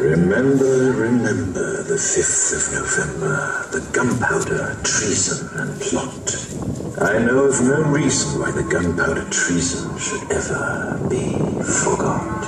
Remember, remember the 5th of November, the gunpowder, treason, and plot. I know of no reason why the gunpowder treason should ever be forgot.